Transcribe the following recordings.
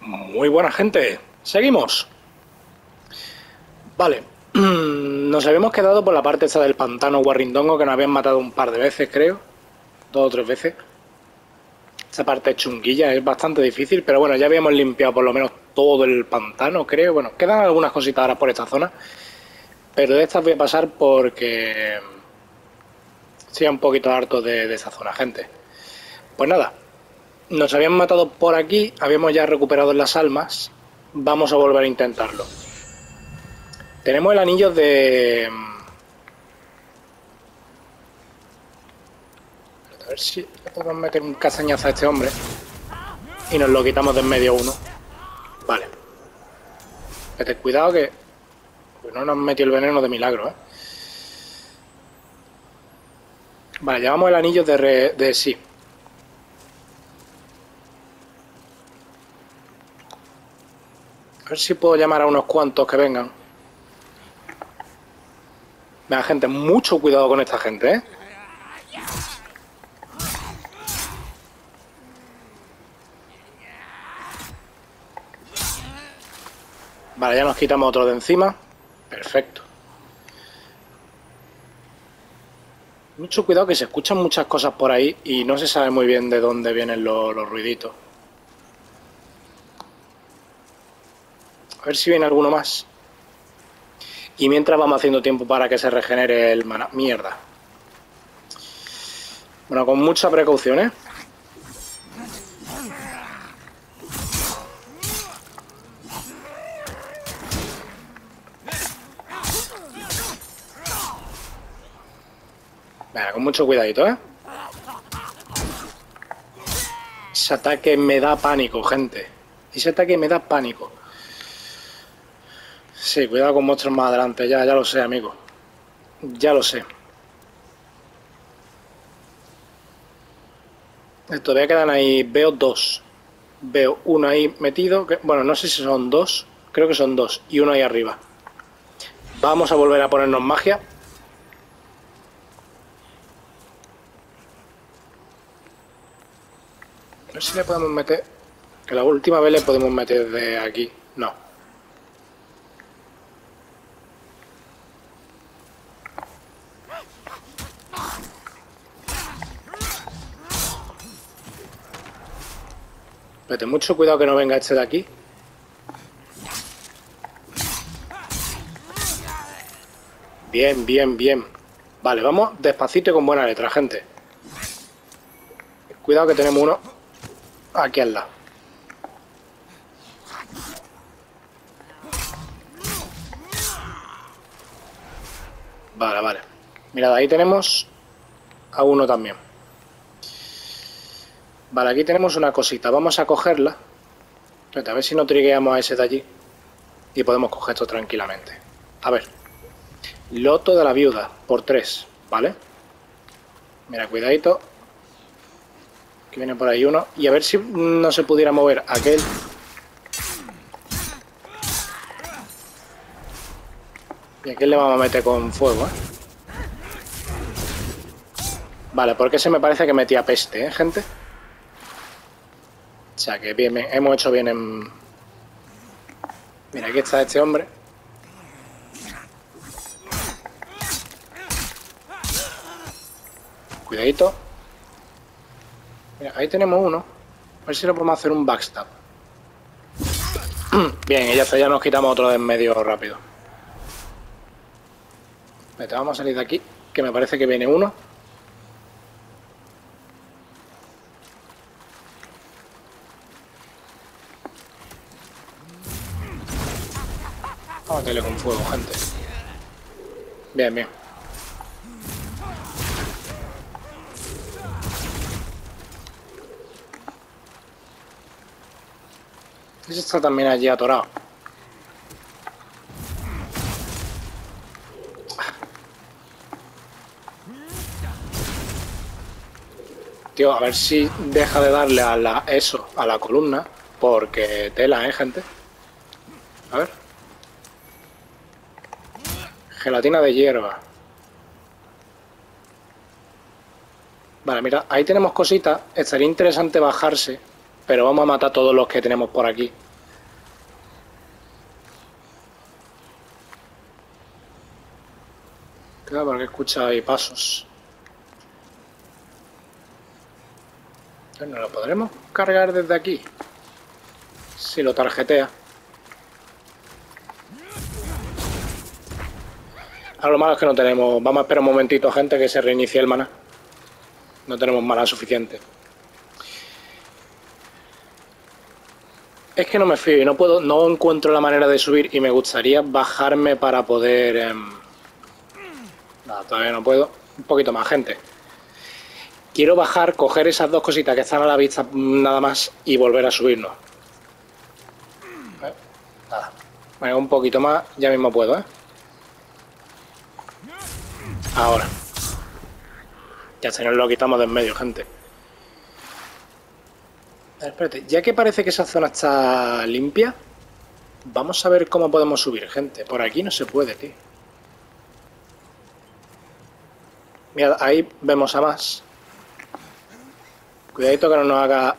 Muy buena gente. Seguimos. Vale. Nos habíamos quedado por la parte esta del pantano Guarrindongo que nos habían matado un par de veces, creo. Dos o tres veces. Esta parte chunguilla es bastante difícil, pero bueno, ya habíamos limpiado por lo menos todo el pantano, creo. Bueno, quedan algunas cositas ahora por esta zona. Pero de estas voy a pasar porque... Estoy un poquito harto de, de esa zona, gente. Pues nada, nos habían matado por aquí, habíamos ya recuperado las almas. Vamos a volver a intentarlo. Tenemos el anillo de... A ver si podemos meter un cazañazo a este hombre. Y nos lo quitamos de en medio uno. Vale. Ten cuidado que... Pues no nos metió el veneno de milagro, ¿eh? Vale, llevamos el anillo de, re... de sí. Ver si puedo llamar a unos cuantos que vengan. Venga, gente, mucho cuidado con esta gente, ¿eh? Vale, ya nos quitamos otro de encima. Perfecto. Mucho cuidado que se escuchan muchas cosas por ahí y no se sabe muy bien de dónde vienen los ruiditos. A ver si viene alguno más. Y mientras vamos haciendo tiempo para que se regenere el mana. Mierda. Bueno, con mucha precaución, ¿eh? Venga, con mucho cuidadito, ¿eh? Ese ataque me da pánico, gente. Ese ataque me da pánico. Sí, cuidado con monstruos más adelante, ya, ya lo sé, amigo. Ya lo sé. Todavía quedan ahí, veo dos. Veo uno ahí metido, bueno, no sé si son dos, creo que son dos, y uno ahí arriba. Vamos a volver a ponernos magia. A ver si le podemos meter, que la última vez le podemos meter de aquí, no. Pero mucho cuidado que no venga este de aquí. Bien, bien, bien. Vale, vamos despacito con buena letra, gente. Cuidado que tenemos uno aquí al lado. Vale, vale. Mirad, ahí tenemos a uno también. Vale, aquí tenemos una cosita. Vamos a cogerla. A ver si no trigueamos a ese de allí. Y podemos coger esto tranquilamente. A ver. Loto de la viuda. Por tres. ¿Vale? Mira, cuidadito. Que viene por ahí uno. Y a ver si no se pudiera mover aquel. Y aquel le vamos a meter con fuego, ¿eh? Vale, porque se me parece que metía peste, ¿eh, gente? O sea que bien, hemos hecho bien en... Mira, aquí está este hombre. Cuidadito. Mira, ahí tenemos uno. A ver si lo podemos hacer un backstab. Bien, y ya ya nos quitamos otro de en medio rápido. Vete, vamos a salir de aquí, que me parece que viene uno. Meterle con fuego, gente. Bien, bien. Ese está también allí atorado. Tío, a ver si deja de darle a la, eso, a la columna, porque tela, ¿eh, gente? A ver. Gelatina de hierba. Vale, mira, ahí tenemos cositas. Estaría interesante bajarse, pero vamos a matar todos los que tenemos por aquí. Claro, porque escucha ahí pasos. ¿No lo podremos cargar desde aquí? Si lo tarjetea. Ahora lo malo es que no tenemos... Vamos a esperar un momentito, gente, que se reinicie el mana. No tenemos mana suficiente. Es que no me fío y no puedo, no encuentro la manera de subir y me gustaría bajarme para poder... Em, todavía no puedo. Un poquito más, gente. Quiero bajar, coger esas dos cositas que están a la vista nada más y volver a subirnos. Nada. Un poquito más, ya mismo puedo, ¿eh? Ahora. Ya se nos lo quitamos de en medio, gente. A ver, espérate, ya que parece que esa zona está limpia, vamos a ver cómo podemos subir, gente. Por aquí no se puede, tío. Mira, ahí vemos a más. Cuidadito que no nos haga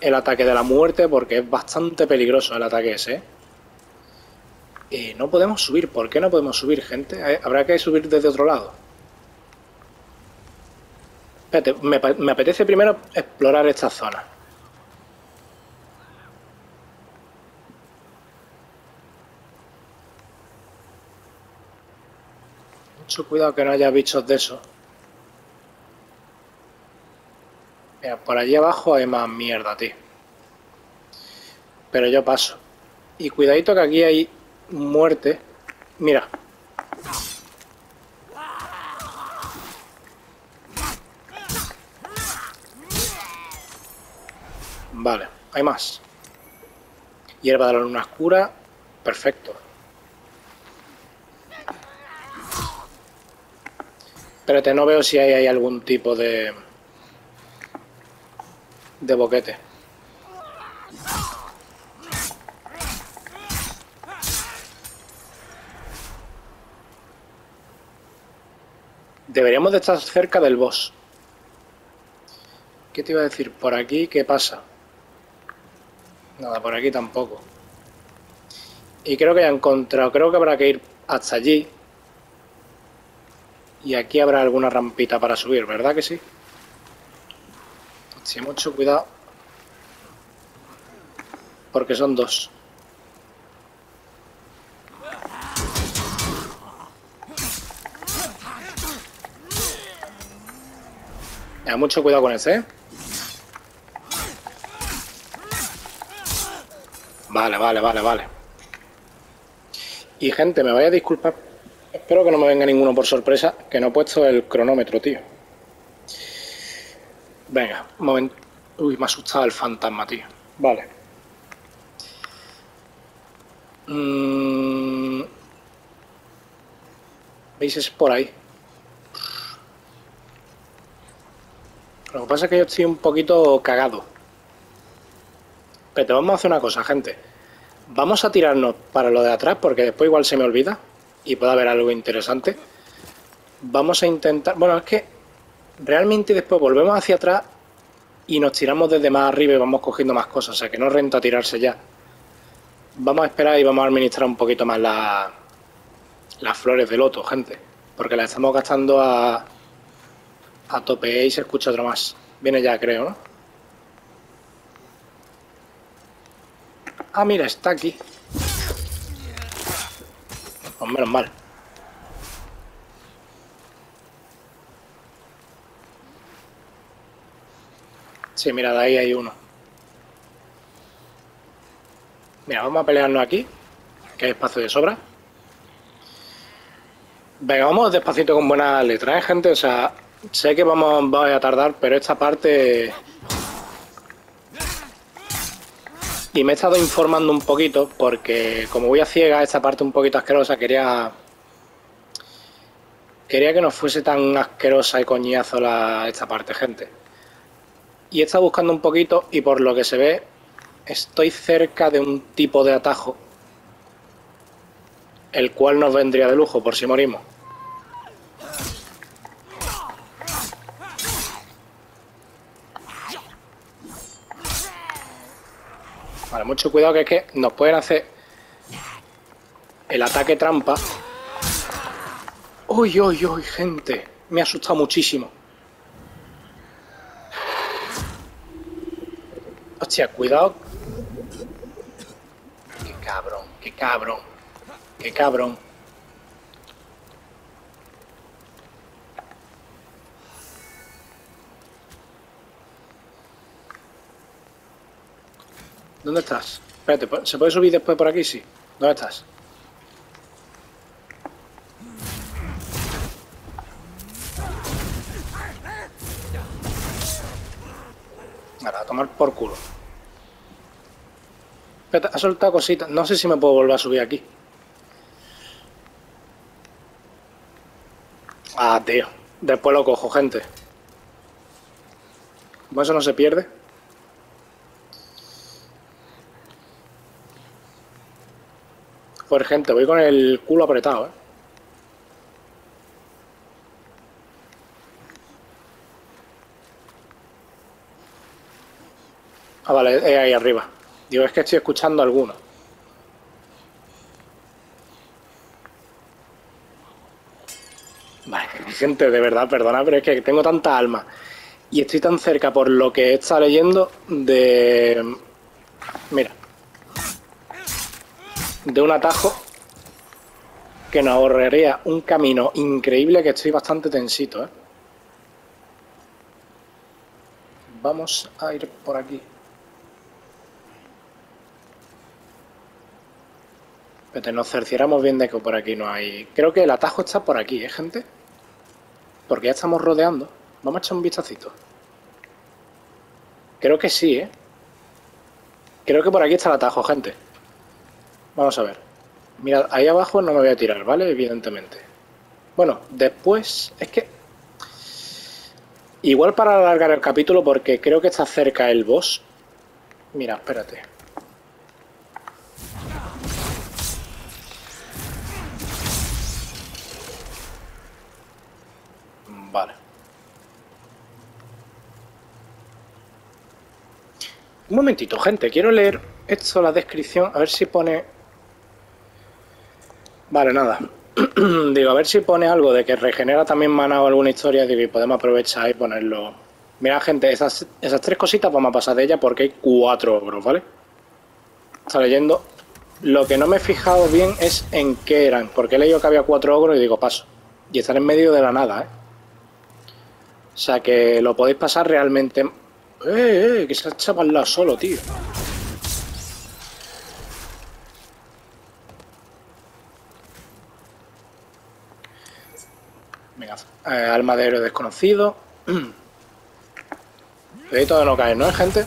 el ataque de la muerte porque es bastante peligroso el ataque ese. ¿Eh? no podemos subir. ¿Por qué no podemos subir, gente? Eh, habrá que subir desde otro lado. Espérate, me, apetece primero explorar esta zona. Mucho cuidado que no haya bichos de esos. Mira, por allí abajo hay más mierda, tío. Pero yo paso. Y cuidadito que aquí hay muerte. Mira. Vale, hay más. Hierba de la luna oscura. Perfecto. Espérate, no veo si hay, hay algún tipo de... De boquete. Deberíamos de estar cerca del boss. ¿Qué te iba a decir? Por aquí, ¿qué pasa? Nada, por aquí tampoco. Y creo que ya he encontrado, creo que habrá que ir hasta allí y aquí habrá alguna rampita para subir, ¿verdad que sí? Sí, mucho cuidado. Porque son dos. Ya, mucho cuidado con ese, ¿eh? Vale, vale, vale, vale. Y gente, me voy a disculpar Espero que no me venga ninguno por sorpresa, que no he puesto el cronómetro, tío. Venga, un momento. Uy, me ha asustado el fantasma, tío. Vale. Mm. ¿Veis? Es por ahí. Lo que pasa es que yo estoy un poquito cagado. Pero vamos a hacer una cosa, gente. Vamos a tirarnos para lo de atrás porque después igual se me olvida y puede haber algo interesante. Vamos a intentar... Bueno, es que realmente después volvemos hacia atrás y nos tiramos desde más arriba y vamos cogiendo más cosas, o sea que no renta tirarse ya. Vamos a esperar y vamos a administrar un poquito más la, las flores de loto, gente, porque las estamos gastando a, a tope y se escucha otro más. Viene ya, creo, ¿no? Ah, mira, está aquí. Pues menos mal. Sí, mira, de ahí hay uno. Mira, vamos a pelearnos aquí, que hay espacio de sobra. Venga, vamos despacito con buenas letras, ¿eh, gente? O sea, sé que vamos, a tardar, pero esta parte Y me he estado informando un poquito porque como voy a ciega, esta parte un poquito asquerosa, quería quería que no fuese tan asquerosa y coñazo la, esta parte, gente. Y he estado buscando un poquito y por lo que se ve estoy cerca de un tipo de atajo el cual nos vendría de lujo por si morimos. Vale, mucho cuidado que es que nos pueden hacer el ataque trampa. Uy, uy, uy, gente. Me ha asustado muchísimo. Hostia, cuidado. Qué cabrón, qué cabrón. Qué cabrón. ¿Dónde estás? Espérate, ¿se puede subir después por aquí? Sí. ¿Dónde estás? Ahora, a tomar por culo. Espérate, ha soltado cositas. No sé si me puedo volver a subir aquí. Ah, tío. Después lo cojo, gente. Como eso no se pierde. Pues gente, voy con el culo apretado, ¿eh? Ah, vale, es ahí arriba. Digo, es que estoy escuchando alguno. Vale, gente, de verdad, perdona, pero es que tengo tanta alma y estoy tan cerca por lo que estado leyendo de... Mira. De un atajo que nos ahorraría un camino increíble que estoy bastante tensito, ¿eh? Vamos a ir por aquí. Pero nos cercioramos bien de que por aquí no hay... Creo que el atajo está por aquí, ¿eh, gente? Porque ya estamos rodeando. Vamos a echar un vistacito. Creo que sí, ¿eh? Creo que por aquí está el atajo, gente. Vamos a ver. Mira, ahí abajo no me voy a tirar, ¿vale? Evidentemente. Bueno, después... Es que... Igual para alargar el capítulo, porque creo que está cerca el boss. Mira, espérate. Vale. Un momentito, gente. Quiero leer esto, la descripción. A ver si pone... Vale, nada. Digo, a ver si pone algo de que regenera también mana o alguna historia. Digo, y podemos aprovechar y ponerlo... Mira, gente, esas, esas tres cositas vamos a pasar de ella porque hay cuatro ogros, ¿vale? Está leyendo. Lo que no me he fijado bien es en qué eran. Porque he leído que había cuatro ogros y digo, paso. Y están en medio de la nada, ¿eh? O sea que lo podéis pasar realmente... ¡Eh, eh! Que se ha echado al lado solo, tío. Venga, eh, alma de héroe desconocido. De no caer, ¿no, gente?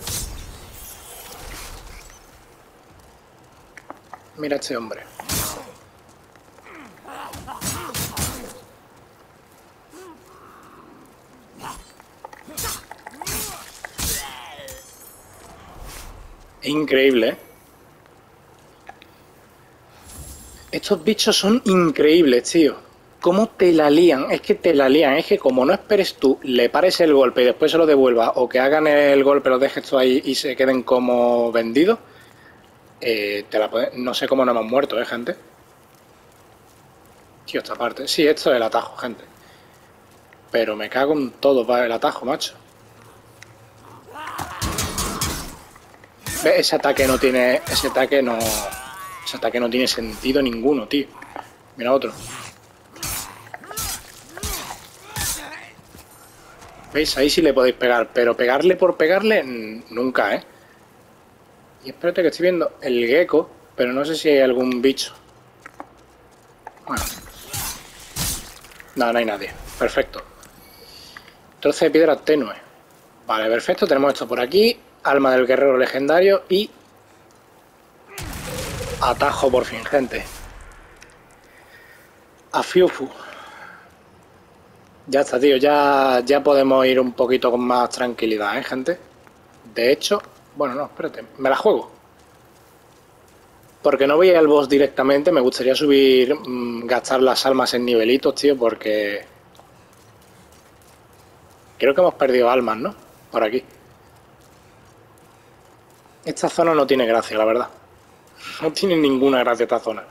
Mira este hombre. Increíble, ¿eh? Estos bichos son increíbles, tío. ¿Cómo te la lían? Es que te la lían. Es que como no esperes tú, le pares el golpe y después se lo devuelva o que hagan el golpe, lo dejes tú ahí y se queden como vendidos, eh, te la no sé cómo no hemos muerto, ¿eh, gente? Tío, esta parte. Sí, esto es el atajo, gente. Pero me cago en todo para el atajo, macho. Ese ataque no tiene. Ese ataque no. Ese ataque no tiene sentido ninguno, tío. Mira otro. ¿Veis? Ahí sí le podéis pegar, pero pegarle por pegarle, nunca, ¿eh? Y espérate que estoy viendo el gecko, pero no sé si hay algún bicho. Bueno. No, no hay nadie. Perfecto. De piedra tenue. Vale, perfecto. Tenemos esto por aquí. Alma del guerrero legendario y... Atajo por fin, gente. A. Ya está, tío. Ya, ya podemos ir un poquito con más tranquilidad, ¿eh, gente? De hecho... Bueno, no, espérate. Me la juego. Porque no voy al boss directamente. Me gustaría subir... Mmm, gastar las almas en nivelitos, tío, porque... Creo que hemos perdido almas, ¿no? Por aquí. Esta zona no tiene gracia, la verdad. No tiene ninguna gracia esta zona.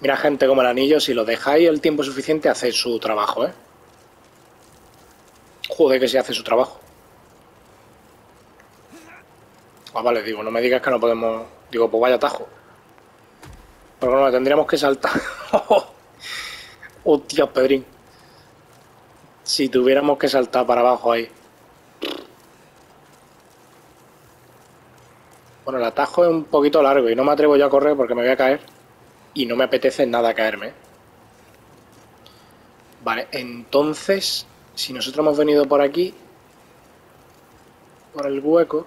Mira, gente, como el anillo, si lo dejáis el tiempo suficiente, hace su trabajo, ¿eh? Joder, que si hace su trabajo. Ah, vale, digo, no me digas que no podemos... Digo, pues vaya tajo. Pero bueno, tendríamos que saltar. Hostia, Pedrín. Si tuviéramos que saltar para abajo ahí. Bueno, el atajo es un poquito largo y no me atrevo yo a correr porque me voy a caer. Y no me apetece nada caerme. Vale, entonces, si nosotros hemos venido por aquí, por el hueco...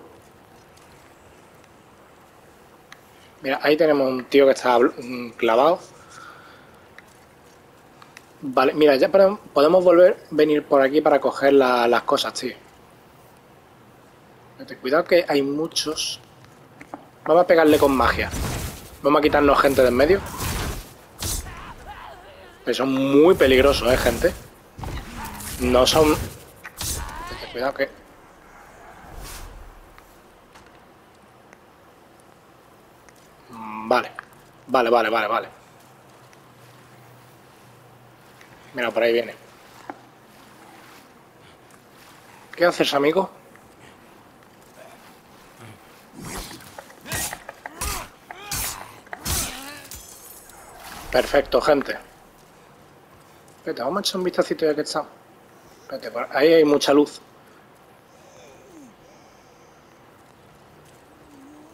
Mira, ahí tenemos un tío que está clavado. Vale, mira, ya podemos volver, venir por aquí para coger las cosas, tío. Cuidado que hay muchos. Vamos a pegarle con magia. Vamos a quitarnos gente de en medio. Que son muy peligrosos, eh, gente. No son... Cuidado que... Vale. Vale, vale, vale, vale. Mira, por ahí viene. ¿Qué haces, amigo? Perfecto, gente. Espérate, vamos a echar un vistacito ya que está. Espérate, ahí hay mucha luz.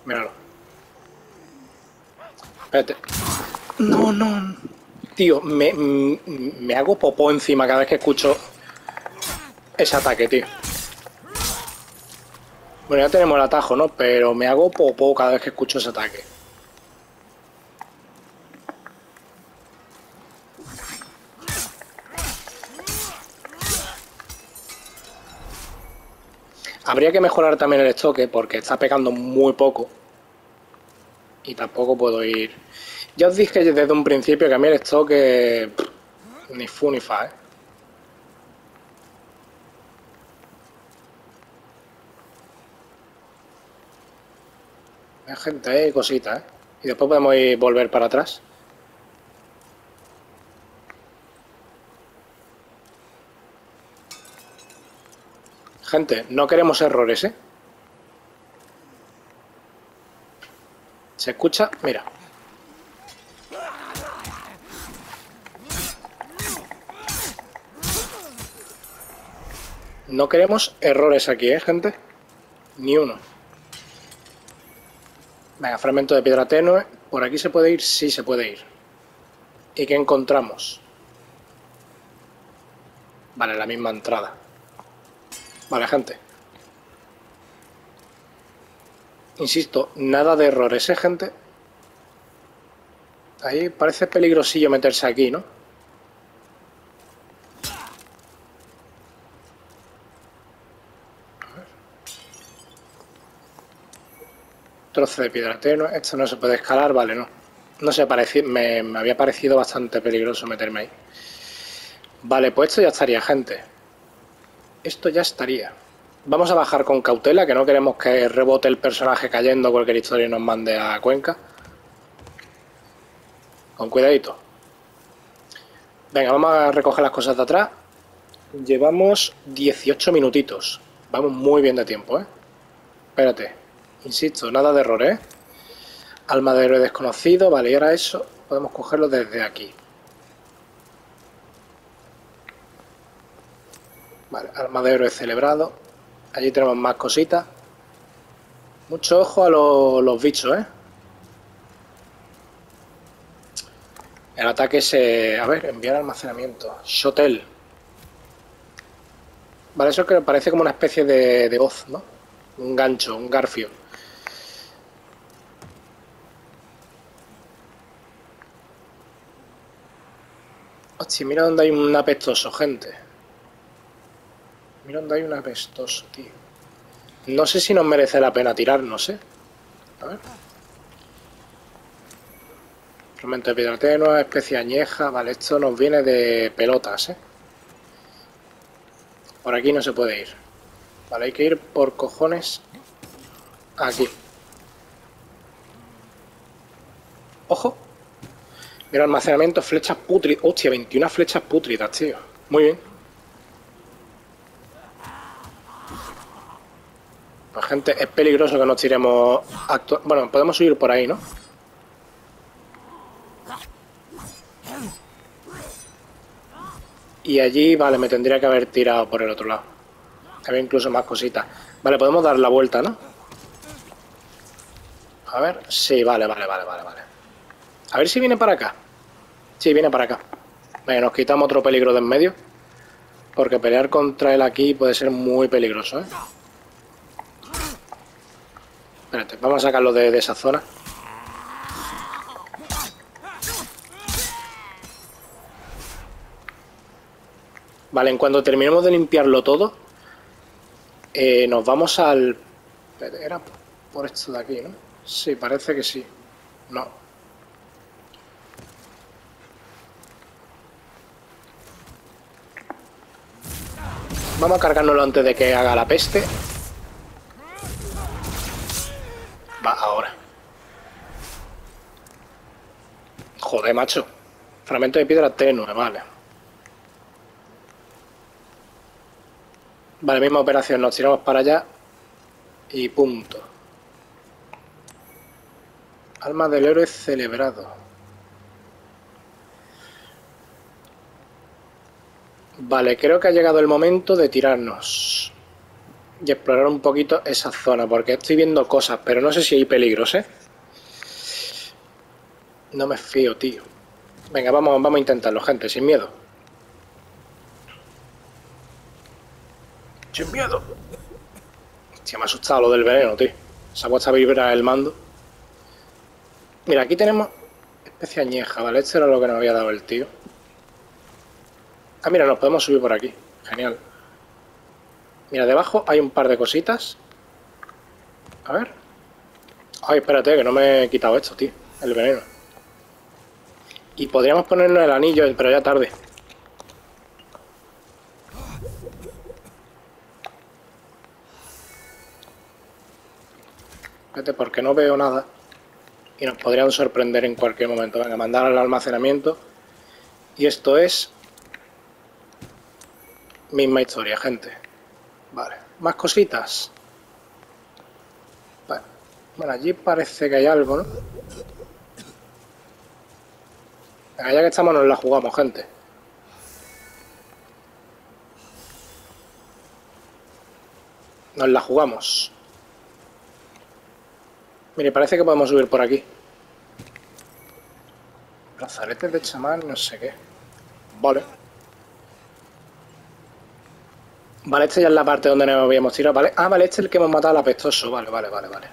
Míralo. Espérate. No, no. Tío, me, me hago popó encima cada vez que escucho ese ataque, tío. Bueno, ya tenemos el atajo, ¿no? Pero me hago popó cada vez que escucho ese ataque. Habría que mejorar también el estoque porque está pegando muy poco. Y tampoco puedo ir... Ya os dije desde un principio que a mí el estoque... ni fu ni fa, ¿eh? Hay gente, hay cositas, ¿eh? Y después podemos ir volver para atrás. Gente, no queremos errores, ¿eh? ¿Se escucha? Mira. No queremos errores aquí, ¿eh, gente? Ni uno. Venga, fragmento de piedra tenue. ¿Por aquí se puede ir? Sí, se puede ir. ¿Y qué encontramos? Vale, la misma entrada. Vale, gente. Insisto, nada de errores, ¿eh, gente? Ahí parece peligrosillo meterse aquí, ¿no? Trozo de piedra tenue. Esto no se puede escalar, vale, no. No sé, me, me había parecido bastante peligroso meterme ahí. Vale, pues esto ya estaría, gente esto ya estaría. Vamos a bajar con cautela, que no queremos que rebote el personaje cayendo cualquier historia y nos mande a Cuenca. Con cuidadito. Venga, vamos a recoger las cosas de atrás. Llevamos 18 minutitos. Vamos muy bien de tiempo, ¿eh? Espérate. Insisto, nada de error, ¿eh? Alma de héroe desconocido. Vale, y ahora eso podemos cogerlo desde aquí. Vale, arma de celebrado. Allí tenemos más cositas. Mucho ojo a los bichos, ¿eh? El ataque se... A ver, enviar almacenamiento. Shotel. Vale, eso que parece como una especie de, de voz, ¿no? Un gancho, un garfio. Hostia, mira dónde hay un apestoso, gente. Mira dónde hay un apestoso, tío. No sé si nos merece la pena tirarnos, ¿eh? A ver. Fragmento de piedra tenue, especie añeja. Vale, esto nos viene de pelotas, ¿eh? Por aquí no se puede ir. Vale, hay que ir por cojones aquí. ¡Ojo! Mira, almacenamiento, flechas putridas. Hostia, 21 flechas putridas, tío. Muy bien. Gente, es peligroso que nos tiremos... Bueno, podemos subir por ahí, ¿no? Y allí, vale, me tendría que haber tirado por el otro lado. Había incluso más cositas. Vale, podemos dar la vuelta, ¿no? A ver, sí, vale, vale, vale, vale, vale. A ver si viene para acá. Sí, viene para acá. Venga, nos quitamos otro peligro de en medio. Porque pelear contra él aquí puede ser muy peligroso, ¿eh? Espérate, vamos a sacarlo de, esa zona. Vale, en cuanto terminemos de limpiarlo todo, eh, nos vamos al... Era por esto de aquí, ¿no? Sí, parece que sí. No. Vamos a cargárnoslo antes de que haga la peste. Va, ahora. Joder, macho. Fragmento de piedra tenue, vale. Vale, misma operación, nos tiramos para allá y punto. Alma del héroe celebrado. Vale, creo que ha llegado el momento de tirarnos y explorar un poquito esa zona, porque estoy viendo cosas, pero no sé si hay peligros, ¿eh? No me fío, tío. Venga, vamos, vamos a intentarlo, gente, sin miedo. Sin miedo. Hostia, me ha asustado lo del veneno, tío. Se ha puesto a vibrar el mando. Mira, aquí tenemos especie añeja, ¿vale? Esto era lo que nos había dado el tío. Ah, mira, nos podemos subir por aquí. Genial. Mira, debajo hay un par de cositas. A ver. Ay, espérate, que no me he quitado esto, tío. El veneno. Y podríamos ponernos el anillo, pero ya tarde. porque no veo nada y nos podrían sorprender en cualquier momento. Venga, mandar al almacenamiento. Y esto es... Misma historia, gente. Vale, más cositas. Bueno, allí parece que hay algo, ¿no? Ya que estamos nos la jugamos, gente. Nos la jugamos. Mire, parece que podemos subir por aquí. Brazaretes de chamán, no sé qué. Vale. Vale, esta ya es la parte donde nos habíamos tirado, ¿vale? Ah, vale, este es el que hemos matado al apestoso. Vale, vale, vale, vale.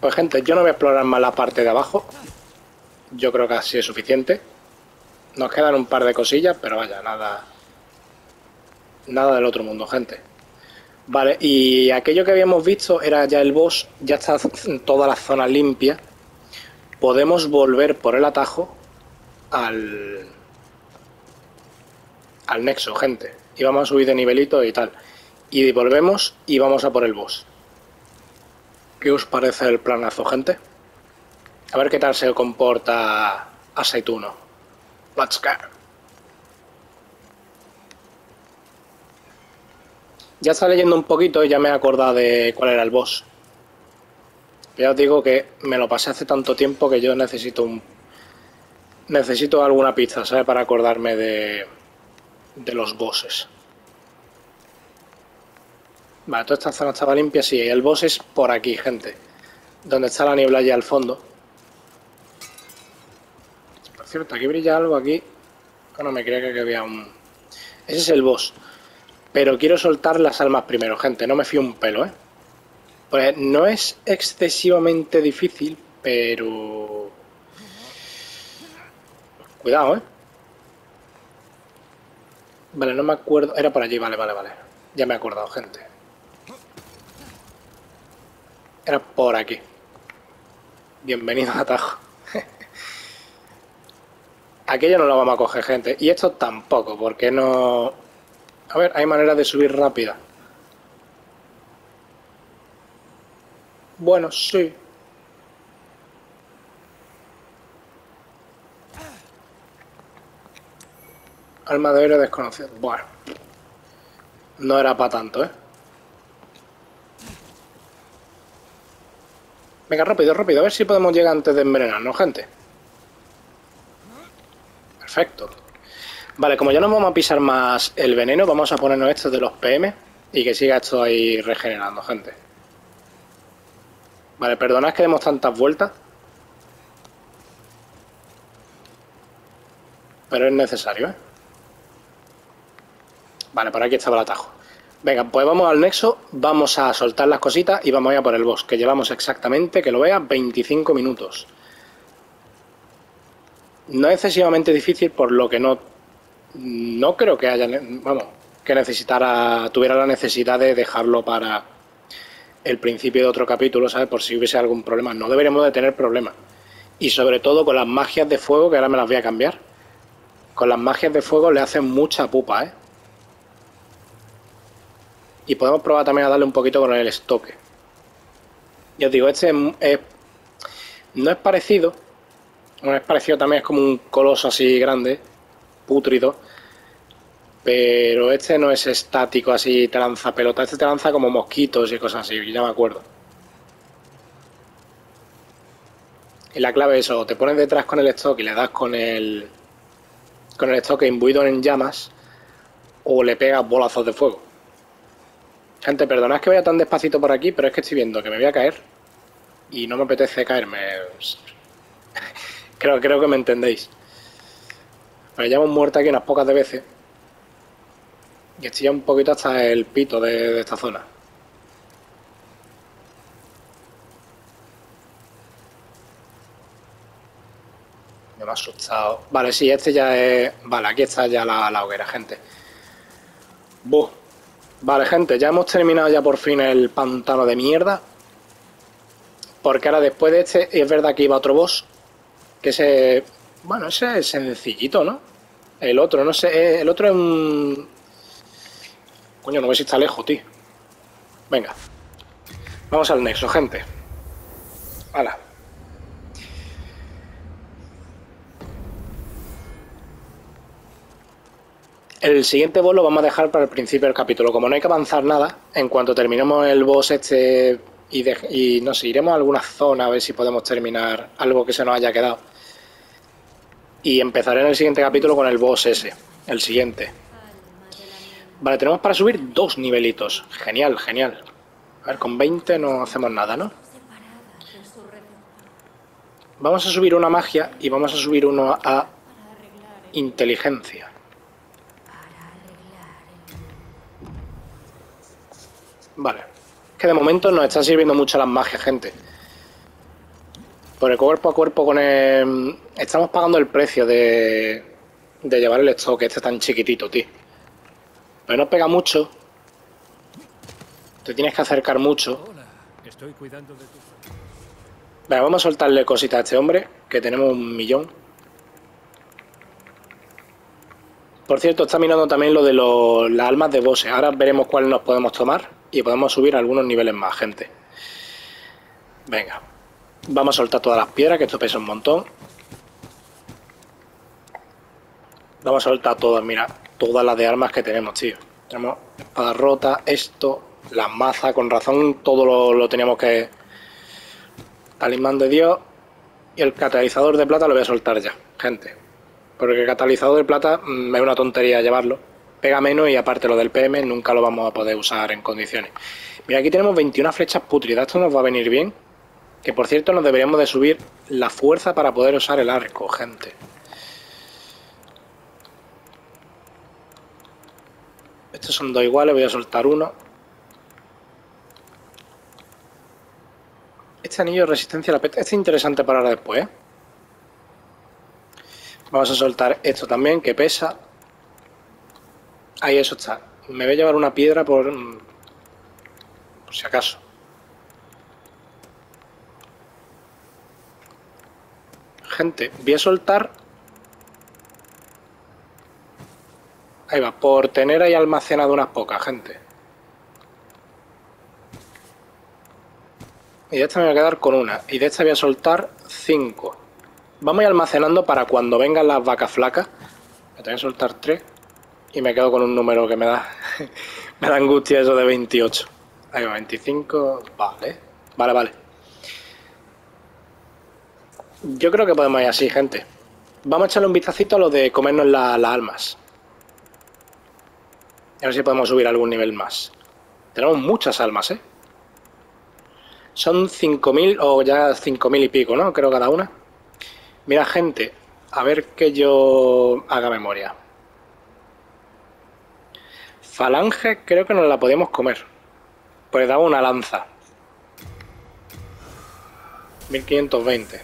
Pues gente, yo no voy a explorar más la parte de abajo. Yo creo que así es suficiente. Nos quedan un par de cosillas, pero vaya, nada... Nada del otro mundo, gente. Vale, y aquello que habíamos visto era ya el boss, ya está toda la zona limpia. Podemos volver por el atajo al, al nexo, gente. Y vamos a subir de nivelito y tal. Y volvemos y vamos a por el boss. ¿Qué os parece el planazo, gente? A ver qué tal se comporta Aceituno. Let's go. Ya está leyendo un poquito y ya me he acordado de cuál era el boss. Ya os digo que me lo pasé hace tanto tiempo que yo necesito un... Necesito alguna pizza, ¿sabes? Para acordarme de, de los bosses. Vale, toda esta zona estaba limpia, sí. El boss es por aquí, gente. Donde está la niebla allá al fondo. Por cierto, aquí brilla algo aquí. no me creía que había un... Ese es el boss. Pero quiero soltar las almas primero, gente. No me fío un pelo, ¿eh? Pues no es excesivamente difícil, pero... Cuidado, ¿eh? Vale, no me acuerdo... Era por allí, vale, vale, vale. Ya me he acordado, gente. Era por aquí. Bienvenido a Atajo. Aquello no lo vamos a coger, gente. Y esto tampoco, porque no... A ver, hay manera de subir rápida. Bueno, sí. Alma de héroe desconocido. Bueno. No era para tanto, ¿eh? Venga, rápido, rápido. A ver si podemos llegar antes de envenenarnos, gente. Perfecto. Vale, como ya no vamos a pisar más el veneno, vamos a ponernos esto de los PM y que siga esto ahí regenerando, gente. Vale, perdonad que demos tantas vueltas. Pero es necesario, ¿eh? Vale, por aquí estaba el atajo. Venga, pues vamos al nexo, vamos a soltar las cositas y vamos a por el boss, que llevamos exactamente, que lo vea, 25 minutos. No es excesivamente difícil, por lo que no, no creo que haya, vamos, que necesitara, tuviera la necesidad de dejarlo para el principio de otro capítulo, ¿sabes? Por si hubiese algún problema. No deberíamos de tener problemas. Y sobre todo con las magias de fuego, que ahora me las voy a cambiar. Con las magias de fuego le hacen mucha pupa, ¿eh? Y podemos probar también a darle un poquito con el estoque. Ya os digo, este es, no es parecido. No es parecido también, es como un coloso así grande, pútrido. Pero este no es estático así, te lanza pelota. Este te lanza como mosquitos y cosas así, ya me acuerdo. Y la clave es eso, te pones detrás con el stock y le das con el con el stock imbuido en llamas o le pegas bolazos de fuego. Gente, perdonad que vaya tan despacito por aquí, pero es que estoy viendo que me voy a caer y no me apetece caerme. creo, creo que me entendéis. Pero ya hemos muerto aquí unas pocas de veces. Y estoy ya un poquito hasta el pito de, esta zona. Me ha asustado. Vale, sí, este ya es... Vale, aquí está ya la, la hoguera, gente. Buh. Vale, gente, ya hemos terminado ya por fin el pantano de mierda. Porque ahora después de este, es verdad que iba otro boss. Que ese... Bueno, ese es sencillito, ¿no? El otro, no sé, eh, el otro es un... Coño, no ves si está lejos, tío. Venga. Vamos al nexo, gente. Hala. El siguiente boss lo vamos a dejar para el principio del capítulo. Como no hay que avanzar nada, en cuanto terminemos el boss este y, y no sé, iremos a alguna zona a ver si podemos terminar algo que se nos haya quedado. Y empezaré en el siguiente capítulo con el boss ese, el siguiente. Vale, tenemos para subir dos nivelitos. Genial, genial. A ver, con 20 no hacemos nada, ¿no? Vamos a subir una magia y vamos a subir uno a inteligencia. Vale. Que de momento nos están sirviendo mucho las magias, gente. Por el cuerpo a cuerpo con el... Estamos pagando el precio de, de llevar el stock este tan chiquitito, tío. Pero no pega mucho. Te tienes que acercar mucho. Estoy cuidando de tu... Venga, vamos a soltarle cositas a este hombre, que tenemos un millón. Por cierto, está mirando también lo de las almas de bosses. Ahora veremos cuáles nos podemos tomar y podemos subir algunos niveles más, gente. Venga, vamos a soltar todas las piedras, que esto pesa un montón. Vamos a soltar todas, mira, todas las de armas que tenemos, tío. Tenemos espada rota, esto, las mazas, con razón todo lo, lo teníamos que... Talismán de Dios y el catalizador de plata lo voy a soltar ya, gente. Porque el catalizador de plata mm, es una tontería llevarlo pega menos y aparte lo del PM nunca lo vamos a poder usar en condiciones. Mira, aquí tenemos 21 flechas putridas, esto nos va a venir bien. Que por cierto nos deberíamos de subir la fuerza para poder usar el arco, gente. Estos son dos iguales, voy a soltar uno. Este anillo de resistencia a la peta, este es interesante para ahora después. ¿eh? Vamos a soltar esto también, que pesa. Ahí eso está. Me voy a llevar una piedra por, por si acaso. Gente, voy a soltar... Ahí va, por tener ahí almacenado unas pocas, gente. Y de esta me voy a quedar con una. Y de esta voy a soltar cinco. Vamos a ir almacenando para cuando vengan las vacas flacas. Me voy a soltar tres. Y me quedo con un número que me da, me da angustia eso de 28. Ahí va, 25, vale, vale, vale. Yo creo que podemos ir así, gente. Vamos a echarle un vistacito a lo de comernos las almas. A ver si podemos subir algún nivel más. Tenemos muchas almas, ¿eh? Son 5.000 o ya 5.000 y pico, ¿no? Creo cada una. Mira, gente, a ver que yo haga memoria. Falange creo que nos la podemos comer. Pues daba una lanza. 1520.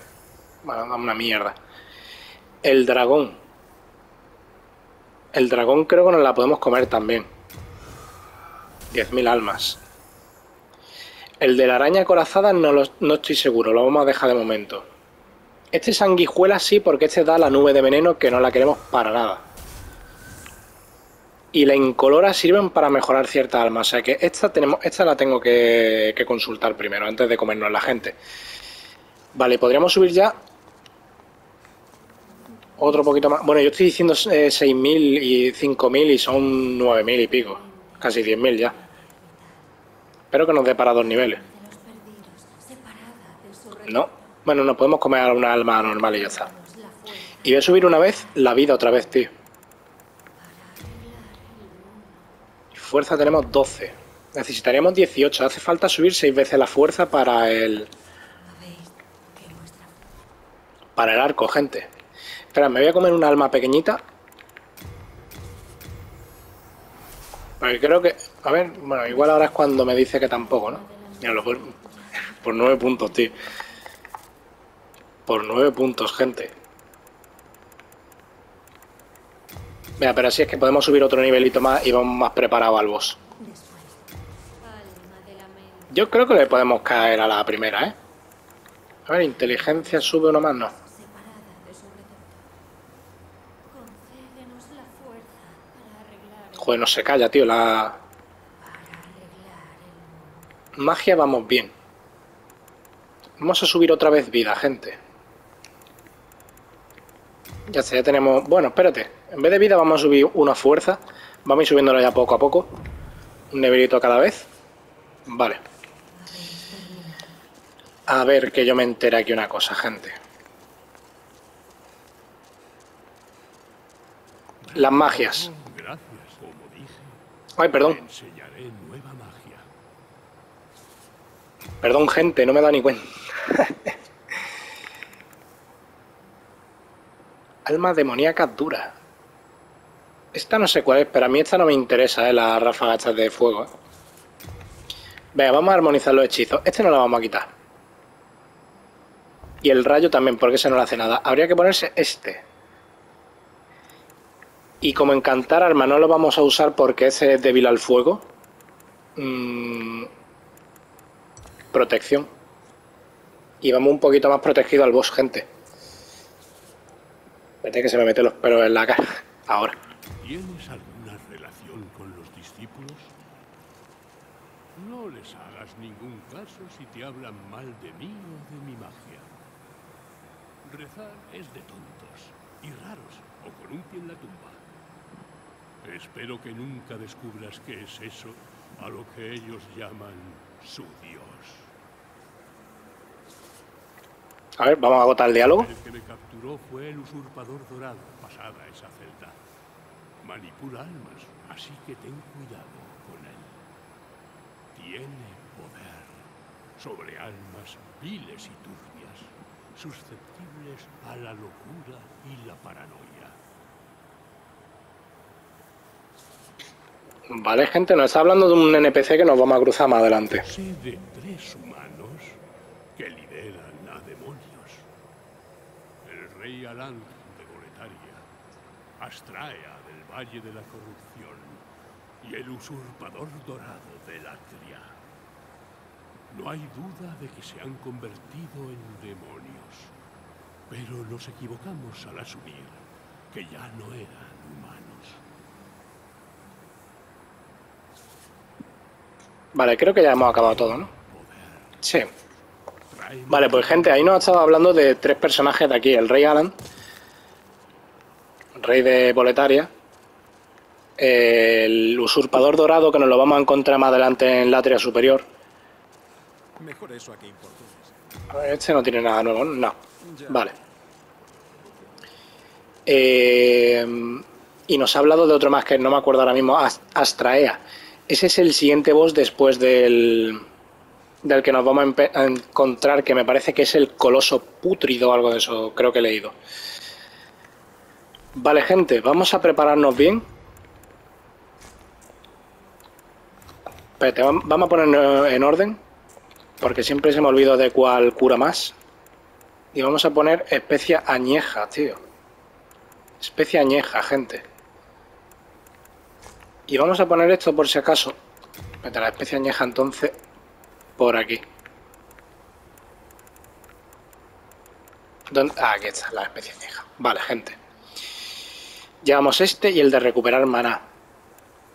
Bueno, da una mierda. El dragón. El dragón creo que nos la podemos comer también. 10.000 almas. El de la araña corazada no, no estoy seguro, lo vamos a dejar de momento. Este sanguijuela sí, porque este da la nube de veneno que no la queremos para nada. Y la incolora sirven para mejorar ciertas almas. O sea que esta, tenemos, esta la tengo que, consultar primero, antes de comernos la gente. Vale, podríamos subir ya otro poquito más. Bueno, yo estoy diciendo 6.000 eh, y 5.000 y son 9.000 y pico. Casi 10.000 ya. Espero que nos dé para dos niveles. No. Bueno, nos podemos comer una alma normal y ya está. Y voy a subir una vez la vida otra vez, tío. Fuerza tenemos 12. Necesitaríamos 18. Hace falta subir 6 veces la fuerza para el... Para el arco, gente. Espera, me voy a comer una alma pequeñita. Porque creo que... A ver, bueno, igual ahora es cuando me dice que tampoco, ¿no? Por, por nueve puntos, tío. Por nueve puntos, gente. Mira, pero así es que podemos subir otro nivelito más y vamos más preparados al boss. Yo creo que le podemos caer a la primera, ¿eh? A ver, inteligencia sube uno más, no. Joder, no se calla, tío. La magia vamos bien. Vamos a subir otra vez vida, gente. Ya está, ya tenemos... Bueno, espérate. En vez de vida vamos a subir una fuerza. Vamos a ir subiéndolo ya poco a poco. Un nivelito cada vez. Vale. A ver, que yo me entere aquí una cosa, gente. Las magias. Ay, perdón. Perdón, gente, no me da ni cuenta. Alma demoníaca dura. Esta no sé cuál es, pero a mí esta no me interesa, ¿eh? Las ráfagas de fuego. ¿eh? Venga, vamos a armonizar los hechizos. Este no lo vamos a quitar. Y el rayo también, porque ese no le hace nada. Habría que ponerse este. Y como encantar arma no lo vamos a usar porque ese es débil al fuego. Mm, protección. Y vamos un poquito más protegido al boss, gente. Que se me mete los pelos en la cara. Ahora. ¿Tienes alguna relación con los discípulos? No les hagas ningún caso si te hablan mal de mí o de mi magia. Rezar es de tontos y raros, o con un pie en la tumba. Espero que nunca descubras qué es eso a lo que ellos llaman su Dios. A ver, vamos a agotar el diálogo. El que me capturó fue el usurpador dorado, pasada esa celda. Manipula almas, así que ten cuidado con él. Tiene poder sobre almas viles y turbias, susceptibles a la locura y la paranoia. Vale, gente, nos está hablando de un NPC que nos vamos a cruzar más adelante. Sé de tres humanos que lideran a demonios. El rey Alan de Boletaria, Astraea del Valle de la Corrupción y el usurpador dorado de Latria. No hay duda de que se han convertido en demonios. Pero nos equivocamos al asumir que ya no eran Vale, creo que ya hemos acabado todo, ¿no? Sí. Vale, pues gente, ahí nos ha estado hablando de tres personajes de aquí. El rey Alan, rey de Boletaria, El usurpador dorado que nos lo vamos a encontrar más adelante en la Latria superior. Mejor eso a que importunes. Este no tiene nada nuevo, no. Vale. Eh, y nos ha hablado de otro más que no me acuerdo ahora mismo, Astraea. Ese es el siguiente boss después del, del que nos vamos a, encontrar, que me parece que es el coloso pútrido o algo de eso, creo que he leído. Vale, gente, vamos a prepararnos bien. Espérate, vamos a ponernos en orden, porque siempre se me olvido de cuál cura más. Y vamos a poner especia añeja, tío. Especia añeja, gente. Y vamos a poner esto por si acaso. Espérate, la especia añeja entonces por aquí. Ah, aquí está la especie añeja. Vale, gente. Llevamos este y el de recuperar maná.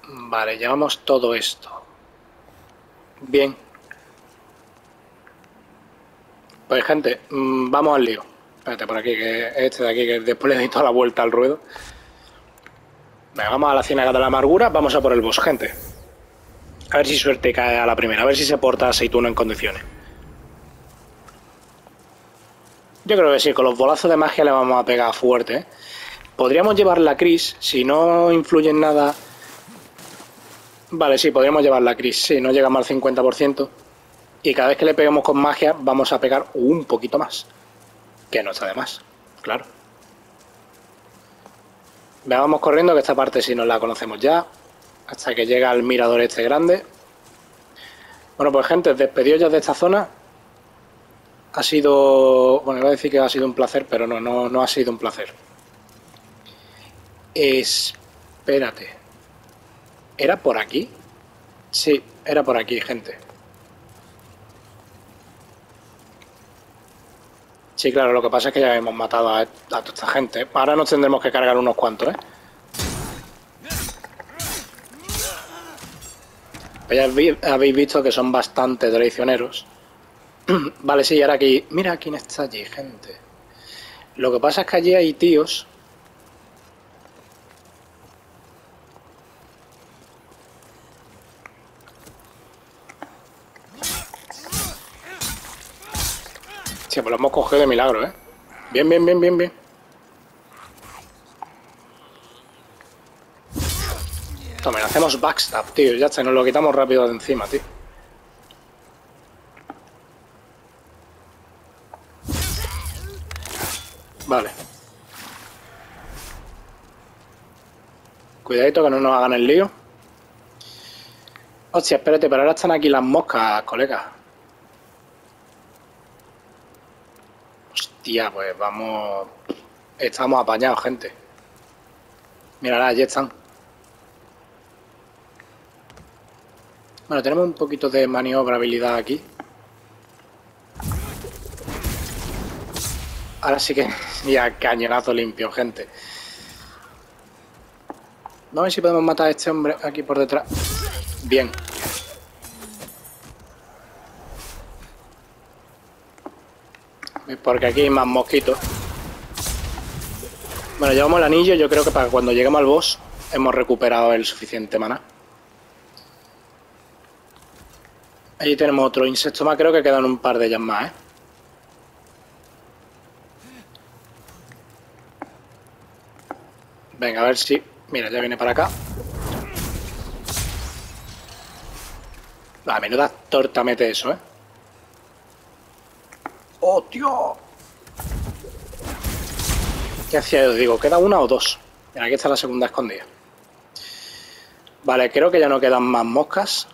Vale, llevamos todo esto. Bien. Pues gente, mm, vamos al lío. Espérate por aquí, que este de aquí, que después le doy toda la vuelta al ruedo. Venga, vamos a la ciénaga de la amargura, vamos a por el boss, gente. A ver si suerte cae a la primera, a ver si se porta aceituno en condiciones. Yo creo que sí, con los bolazos de magia le vamos a pegar fuerte, ¿eh? Podríamos llevar la Cris, si no influye en nada... Vale, sí, podríamos llevar la Cris, sí, no llegamos al 50%. Y cada vez que le peguemos con magia vamos a pegar un poquito más. Que no está de más, claro. Vamos corriendo, que esta parte si no la conocemos ya. Hasta que llega al mirador este grande. Bueno, pues gente, despedido ya de esta zona. Ha sido... Bueno, iba a decir que ha sido un placer, pero no, no, no ha sido un placer. Espérate. ¿Era por aquí? Sí, era por aquí, gente. Sí, claro, lo que pasa es que ya hemos matado a, toda esta gente. Ahora nos tendremos que cargar unos cuantos, ¿eh? Ya habéis visto que son bastante traicioneros. vale, sí, ahora aquí... Mira quién está allí, gente. Lo que pasa es que allí hay tíos Sí, pues lo hemos cogido de milagro, ¿eh? Bien, bien, bien, bien, bien. Hacemos backstab, tío. Ya está, nos lo quitamos rápido de encima, tío. Vale. Cuidadito que no nos hagan el lío. Hostia, espérate, pero ahora están aquí las moscas, colega. Tía, pues vamos... Estamos apañados, gente. Mira, allí están. Bueno, tenemos un poquito de maniobrabilidad aquí. Ahora sí que ya cañonazo limpio, gente. Vamos a ver si podemos matar a este hombre aquí por detrás. Bien. Porque aquí hay más mosquitos. Bueno, llevamos el anillo. Yo creo que para cuando lleguemos al boss hemos recuperado el suficiente maná. Allí tenemos otro insecto más. Creo que quedan un par de ellas más, ¿eh? Venga, a ver si... Mira, ya viene para acá. La menuda torta mete eso, ¿eh? ¡Oh, tío! ¿Qué hacía yo? Digo, ¿queda una o dos? Mira, aquí está la segunda escondida. Vale, creo que ya no quedan más moscas.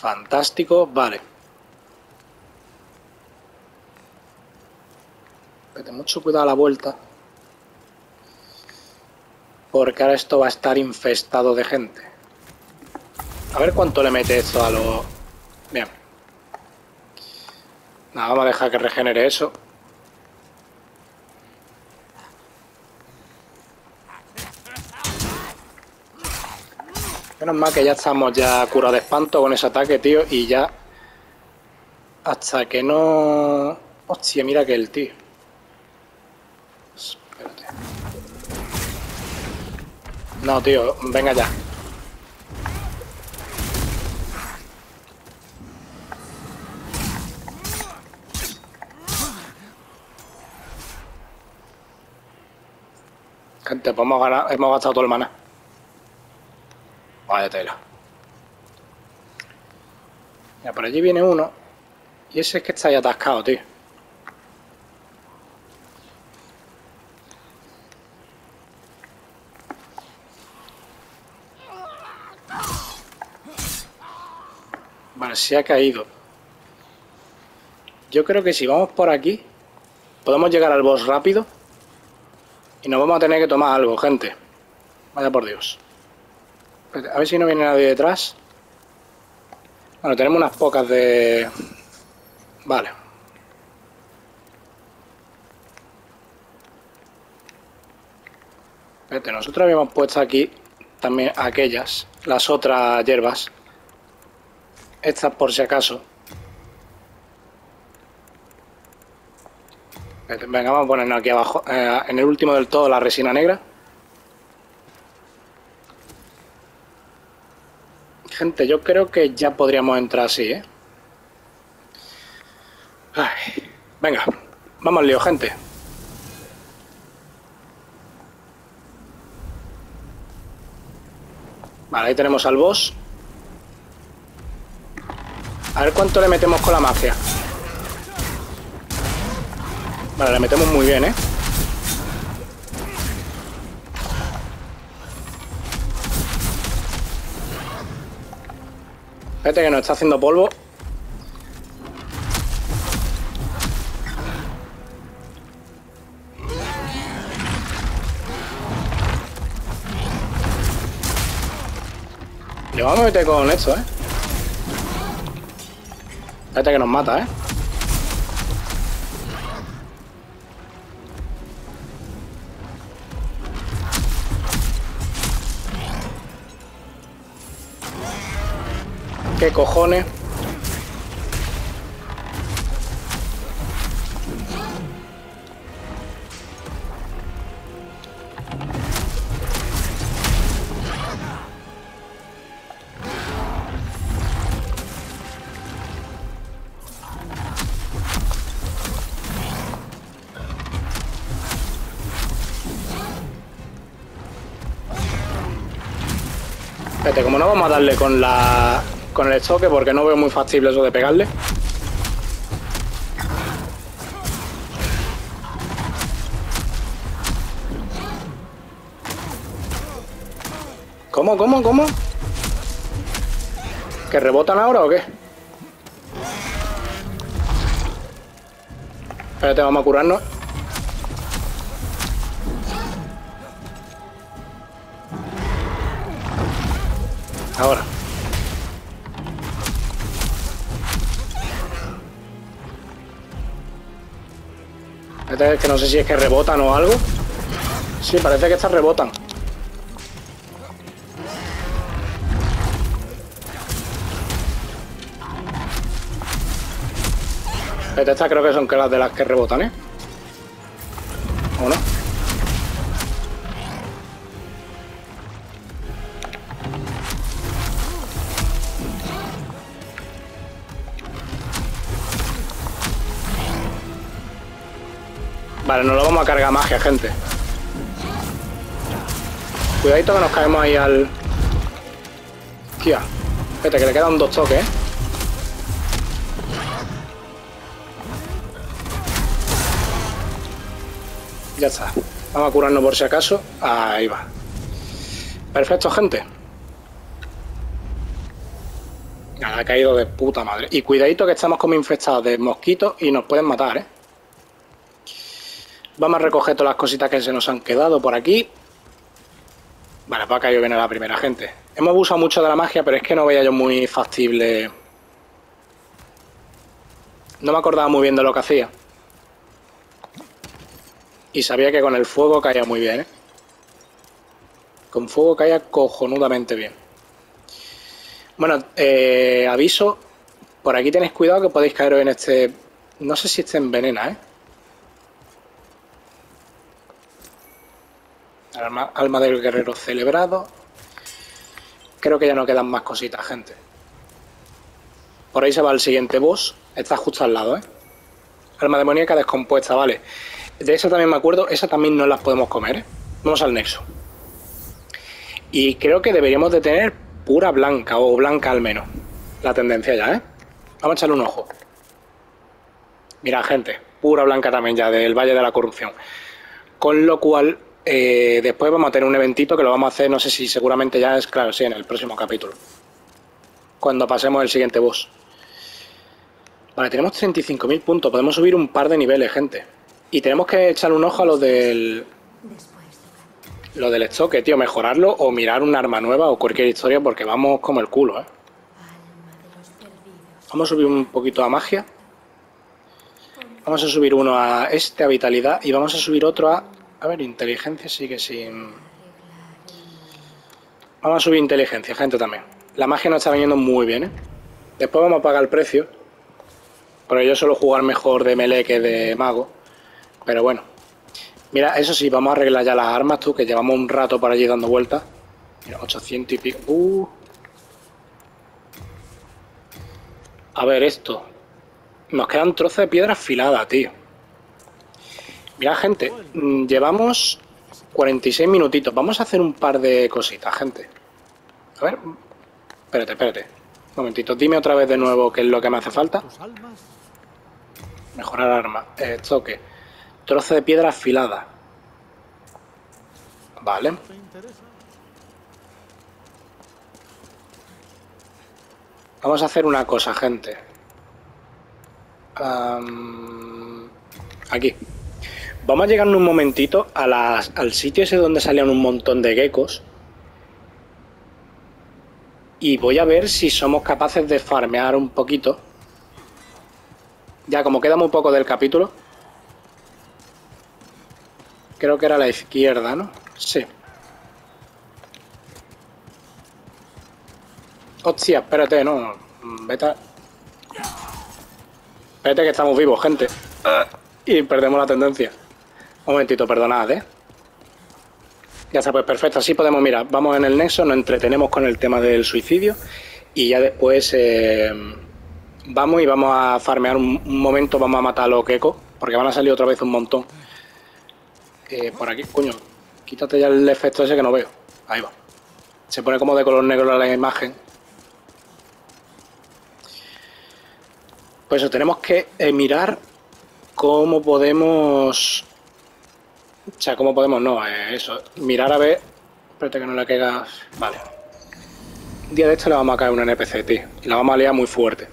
Fantástico, vale. Ten mucho cuidado a la vuelta. Porque ahora esto va a estar infestado de gente. A ver cuánto le mete esto a los... Bien. Nada, vamos a dejar que regenere eso. Menos que ya estamos ya curados de espanto con ese ataque, tío, y ya... Hasta que no... Hostia, mira que el tío. Espérate. No, tío, venga ya. Gente, pues hemos, ganado, hemos gastado todo el mana. Vaya tela. Mira, por allí viene uno. Y ese es que está ahí atascado, tío. Vale, se ha caído. Yo creo que si vamos por aquí, podemos llegar al boss rápido. Y nos vamos a tener que tomar algo, gente. Vaya por Dios. A ver si no viene nadie detrás. Bueno, tenemos unas pocas de... Vale. Espérate, nosotros habíamos puesto aquí también aquellas, las otras hierbas. Estas por si acaso. Venga, vamos a ponernos aquí abajo, eh, en el último del todo, la resina negra. Gente, yo creo que ya podríamos entrar así, ¿eh? Ay, venga, vamos al lío, gente. Vale, ahí tenemos al boss. A ver cuánto le metemos con la magia. Vale, le metemos muy bien, ¿eh? Espérate que nos está haciendo polvo. Le vamos a meter con esto, ¿eh? Espérate que nos mata, ¿eh? ¿Qué cojones? Como no vamos a darle con la con el choque porque no veo muy factible eso de pegarle. ¿Cómo, cómo, cómo? ¿Que rebotan ahora o qué? Espérate, vamos a curarnos. Ahora. Espérate, que no sé si es que rebotan o algo. Sí, parece que estas rebotan. Estas creo que son que las de las que rebotan, ¿eh? Vamos a cargar magia, gente. Cuidadito que nos caemos ahí al... Hostia. Espérate, que le quedan dos toques, ¿eh? Ya está. Vamos a curarnos por si acaso. Ahí va. Perfecto, gente. Nada, ha caído de puta madre. Y cuidadito que estamos como infectados de mosquitos y nos pueden matar, ¿eh? Vamos a recoger todas las cositas que se nos han quedado por aquí. Vale, pues ha caído bien a la primera, gente. Hemos abusado mucho de la magia, pero es que no veía yo muy factible... No me acordaba muy bien de lo que hacía. Y sabía que con el fuego caía muy bien, ¿eh? Con fuego caía cojonudamente bien. Bueno, eh, aviso. Por aquí tenéis cuidado que podéis caeros en este... No sé si este envenena, ¿eh? Alma, del guerrero celebrado. Creo que ya no quedan más cositas, gente. Por ahí se va el siguiente boss. Está justo al lado, ¿eh? Alma demoníaca descompuesta, vale. De eso también me acuerdo. Esa también no las podemos comer, ¿eh? Vamos al nexo. Y creo que deberíamos de tener pura blanca, o blanca al menos. La tendencia ya, ¿eh? Vamos a echarle un ojo. Mira, gente, pura blanca también ya, del Valle de la Corrupción. Con lo cual, eh, después vamos a tener un eventito que lo vamos a hacer, no sé si seguramente ya es, claro, sí, en el próximo capítulo. Cuando pasemos el siguiente boss. Vale, tenemos 35.000 puntos, podemos subir un par de niveles, gente. Y tenemos que echar un ojo a lo del... Lo del estoque, tío, mejorarlo o mirar un arma nueva o cualquier historia porque vamos como el culo, ¿eh? Vamos a subir un poquito a magia. Vamos a subir uno a este, a vitalidad, y vamos a subir otro a... A ver, inteligencia sigue sin... Vamos a subir inteligencia, gente, también. La magia nos está viniendo muy bien, ¿eh? Después vamos a pagar el precio. Porque yo suelo jugar mejor de melee que de mago. Pero bueno. Mira, eso sí, vamos a arreglar ya las armas, tú, que llevamos un rato por allí dando vueltas. Mira, 800 y pico. Uh. A ver esto. Nos quedan trozos de piedra afilada, tío. Mira, gente, mm, llevamos 46 minutitos. Vamos a hacer un par de cositas, gente. A ver, espérate, espérate. Un momentito, dime otra vez de nuevo qué es lo que me hace falta. Mejorar arma. Eh, toque. Trozo de piedra afilada. Vale. Vamos a hacer una cosa, gente. Aquí. Vamos a llegar en un momentito a las, al sitio ese donde salían un montón de geckos. Y voy a ver si somos capaces de farmear un poquito. Ya, como queda muy poco del capítulo. Creo que era la izquierda, ¿no? Sí. Hostia, espérate, no. Vete. Espérate que estamos vivos, gente. Y perdemos la tendencia. Un momentito, perdonad, ¿eh? Ya está, pues perfecto. Así podemos, mirar. vamos en el nexo, nos entretenemos con el tema del suicidio y ya después eh, vamos y vamos a farmear un, momento, vamos a matar a los geckos, porque van a salir otra vez un montón. Eh, por aquí, coño, quítate ya el efecto ese que no veo. Ahí va. Se pone como de color negro la imagen Pues eso, tenemos que eh, mirar cómo podemos... O sea, cómo podemos, no, eh, eso, mirar a ver... Espérate que no le caiga... Vale. Un día de esto le vamos a caer un NPC, tío. Y la vamos a liar muy fuerte.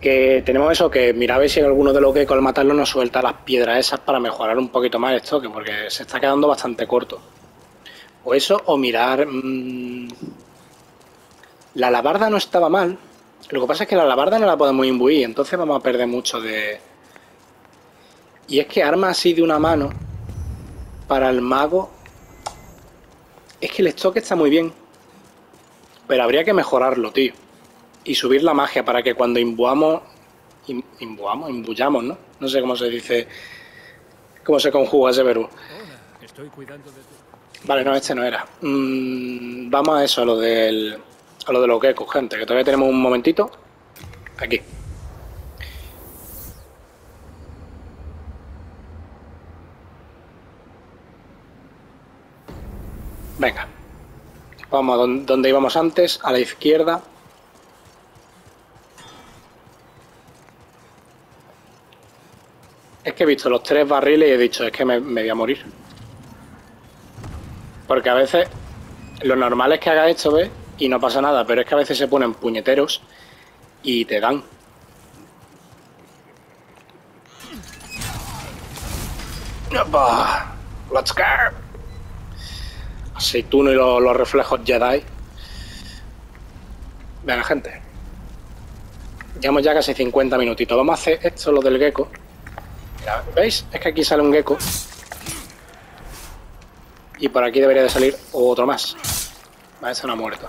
Que tenemos eso, que mirar a ver si alguno de los que al matarlo nos suelta las piedras esas para mejorar un poquito más esto, que porque se está quedando bastante corto. O eso, o mirar... Mmm... La alabarda no estaba mal, lo que pasa es que la alabarda no la podemos imbuir, entonces vamos a perder mucho de... Y es que arma así de una mano, para el mago... Es que el stock está muy bien. Pero habría que mejorarlo, tío. Y subir la magia para que cuando imbuamos... imbuamos, imbuyamos, ¿no? No sé cómo se dice... Cómo se conjuga ese verbo. Estoy cuidando de tu... Vale, no, este no era. Mm, vamos a eso, a lo del a lo de lo que gente, que todavía tenemos un momentito. Aquí. Venga. Vamos a donde íbamos antes, a la izquierda. Es que he visto los tres barriles y he dicho, es que me, voy a morir. Porque a veces lo normal es que haga esto, ¿ves? y no pasa nada, pero es que a veces se ponen puñeteros y te dan. ¡Let's go! Aceituno y los, los reflejos Jedi. Venga, gente. Llevamos ya casi 50 minutitos. Vamos a hacer esto, lo del gecko. Mira, ¿veis? Es que aquí sale un gecko. Y por aquí debería de salir otro más. Vale, ese no ha muerto.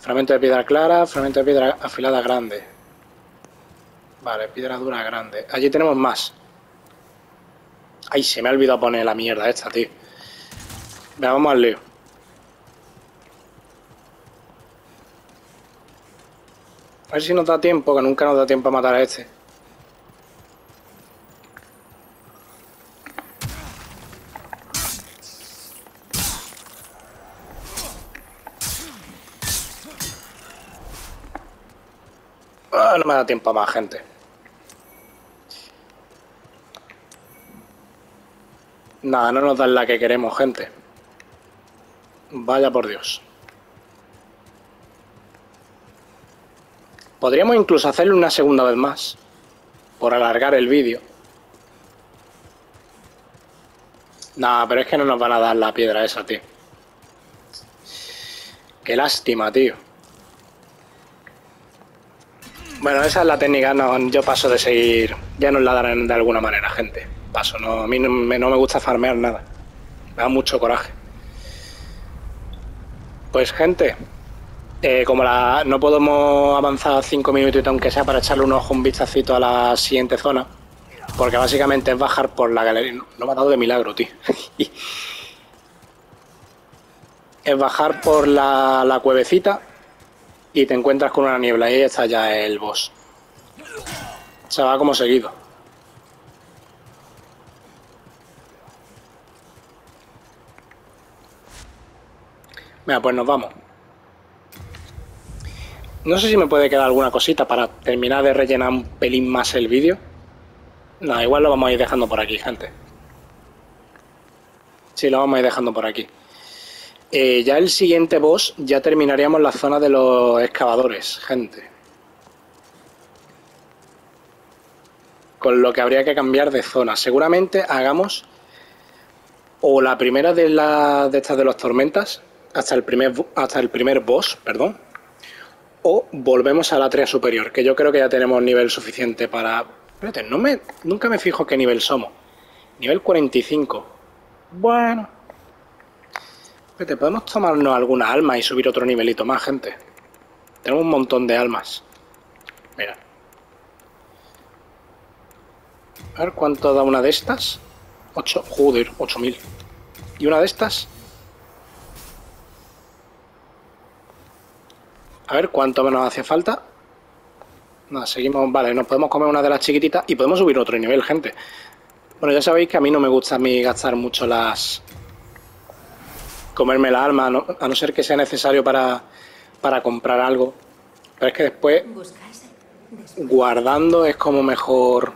Fragmento de piedra clara, fragmento de piedra afilada grande. Vale, piedra dura grande. Allí tenemos más. Ay, se me ha olvidado poner la mierda esta, tío. Venga, vamos al lío. A ver si nos da tiempo, que nunca nos da tiempo a matar a este. Ah, no me da tiempo a más gente. Nada, no nos dan la que queremos, gente. Vaya por Dios. Podríamos incluso hacerlo una segunda vez más. Por alargar el vídeo. Nada, pero es que no nos van a dar la piedra esa, tío. Qué lástima, tío. Bueno, esa es la técnica, no, yo paso de seguir. Ya nos la darán de alguna manera, gente. Paso, no, a mí no me, no me gusta farmear nada. Me da mucho coraje. Pues gente, eh, como no podemos avanzar cinco minutitos aunque sea para echarle un ojo, un vistacito a la siguiente zona, porque básicamente es bajar por la galería. No, me ha dado de milagro, tío. es bajar por la, la cuevecita y te encuentras con una niebla y ahí está ya el boss. Se va como seguido. Venga, pues nos vamos. No sé si me puede quedar alguna cosita para terminar de rellenar un pelín más el vídeo. No, igual lo vamos a ir dejando por aquí, gente. Sí, lo vamos a ir dejando por aquí. Eh, ya el siguiente boss, ya terminaríamos la zona de los excavadores, gente. Con lo que habría que cambiar de zona. Seguramente hagamos o la primera de, la, de estas de las tormentas, hasta el primer, hasta el primer boss, perdón, o volvemos a la superior, que yo creo que ya tenemos nivel suficiente para... Espérate, no me, nunca me fijo qué nivel somos. Nivel 45. Bueno. Espérate, ¿podemos tomarnos alguna alma y subir otro nivelito más, gente? Tenemos un montón de almas. Mira. A ver cuánto da una de estas. 8, joder, 8000. ¿Y una de estas? A ver cuánto menos hace falta. Nada, seguimos. Vale, nos podemos comer una de las chiquititas y podemos subir otro nivel, gente. Bueno, ya sabéis que a mí no me gusta a mí gastar mucho las. comerme la alma, ¿no? a no ser que sea necesario para, para comprar algo. Pero es que después, guardando es como mejor.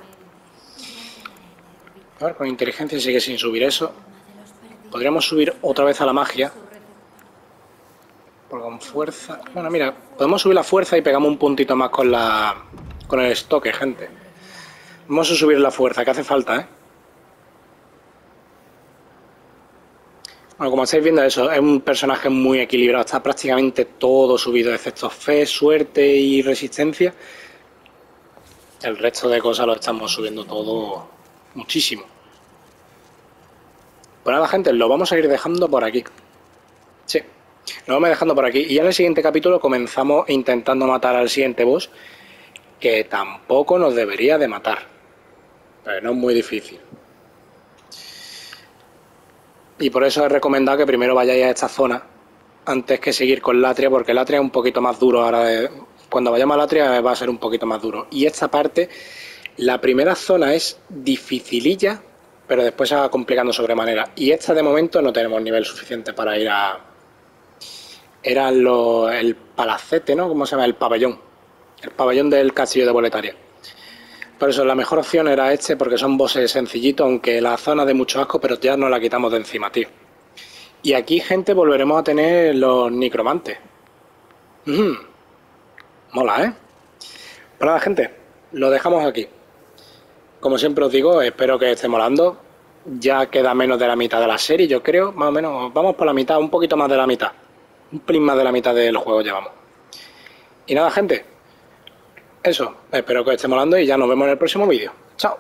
A ver, con inteligencia sigue sin subir eso. Podríamos subir otra vez a la magia. Por con fuerza. Bueno, mira, podemos subir la fuerza y pegamos un puntito más con la. con el estoque, gente. Vamos a subir la fuerza, que hace falta, ¿eh? Bueno, como estáis viendo eso, es un personaje muy equilibrado, está prácticamente todo subido, excepto fe, suerte y resistencia. El resto de cosas lo estamos subiendo todo muchísimo. Pues nada, gente, lo vamos a ir dejando por aquí. Sí. Lo vamos dejando por aquí. Y ya en el siguiente capítulo comenzamos intentando matar al siguiente boss, que tampoco nos debería de matar. Pero no es muy difícil. Y por eso he recomendado que primero vayáis a esta zona antes que seguir con Latria, porque Latria es un poquito más duro ahora. Cuando vayamos a Latria va a ser un poquito más duro. Y esta parte, la primera zona es dificililla, pero después se va complicando sobremanera. Y esta de momento no tenemos nivel suficiente para ir a, era lo, el palacete, ¿no? ¿Cómo se llama? El pabellón. El pabellón del castillo de Boletaria. Por eso la mejor opción era este, porque son bosses sencillitos, aunque la zona de mucho asco, pero ya no la quitamos de encima, tío. Y aquí, gente, volveremos a tener los necromantes. Mm. Mola, ¿eh? Pues nada, gente, lo dejamos aquí. Como siempre os digo, espero que esté molando. Ya queda menos de la mitad de la serie, yo creo, más o menos. Vamos por la mitad, un poquito más de la mitad un pelín más de la mitad del juego llevamos. Y nada, gente. Eso, espero que os esté molando y ya nos vemos en el próximo vídeo. Chao.